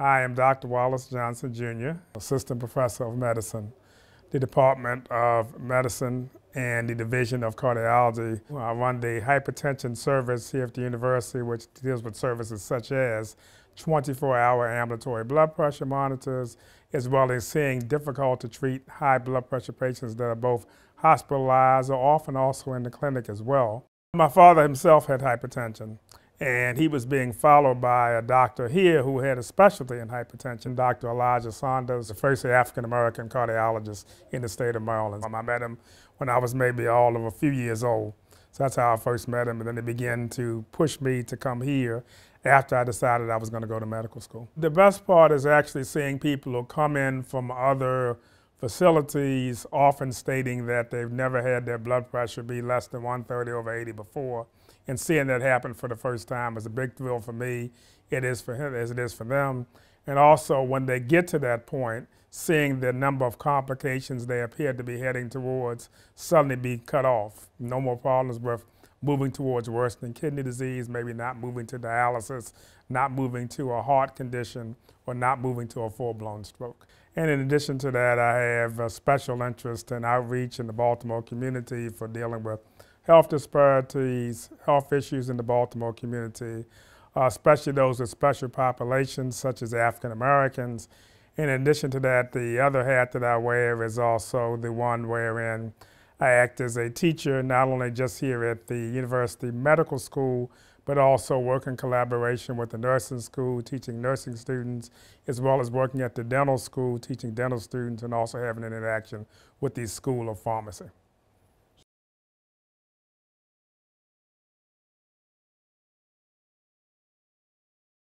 I am Dr. Wallace Johnson, Jr., Assistant Professor of Medicine, the Department of Medicine and the Division of Cardiology. I run the hypertension service here at the university, which deals with services such as 24-hour ambulatory blood pressure monitors, as well as seeing difficult to treat high blood pressure patients that are both hospitalized or often also in the clinic as well. My father himself had hypertension and he was being followed by a doctor here who had a specialty in hypertension, Dr. Elijah Saunders, the first African American cardiologist in the state of Maryland. Um, I met him when I was maybe all of a few years old. So that's how I first met him, and then he began to push me to come here after I decided I was going to go to medical school. The best part is actually seeing people who come in from other facilities, often stating that they've never had their blood pressure be less than 130 over 80 before, and seeing that happen for the first time is a big thrill for me. It is for him as it is for them. And also when they get to that point, seeing the number of complications they appear to be heading towards suddenly be cut off. No more problems with moving towards worsening kidney disease, maybe not moving to dialysis, not moving to a heart condition, or not moving to a full-blown stroke. And in addition to that, I have a special interest in outreach in the Baltimore community for dealing with health disparities, health issues in the Baltimore community, uh, especially those with special populations such as African Americans. In addition to that, the other hat that I wear is also the one wherein I act as a teacher, not only just here at the University Medical School, but also work in collaboration with the nursing school, teaching nursing students, as well as working at the dental school, teaching dental students, and also having an interaction with the School of Pharmacy.